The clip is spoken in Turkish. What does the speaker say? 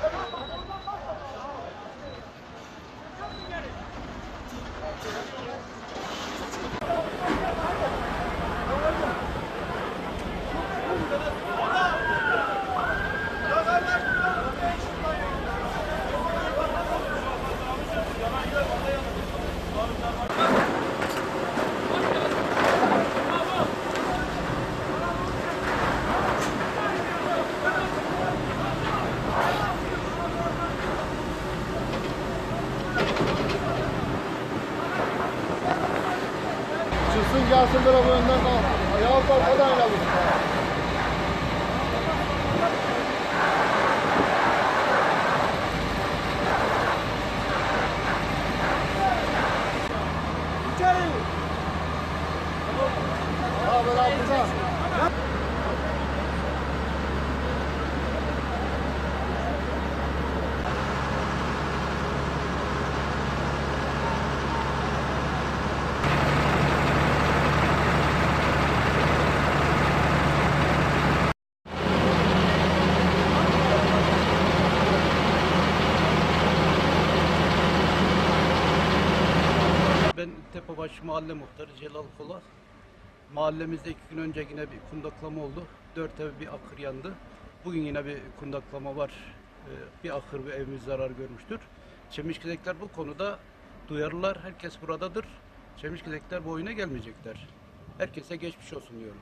Come on. Tarafı önden kal. Ayağı arkadan yavrum. Abi abi buradan. Ben Tepebaşı Mahalle Muhtarı Celal Kola. Mahallemizde iki gün önce yine bir kundaklama oldu. Dört ev bir akır yandı. Bugün yine bir kundaklama var. Ee, Bir akır bir evimiz zarar görmüştür. Çemişkilekler bu konuda duyarlılar. Herkes buradadır. Çemişkilekler bu oyuna gelmeyecekler. Herkese geçmiş olsun diyorum.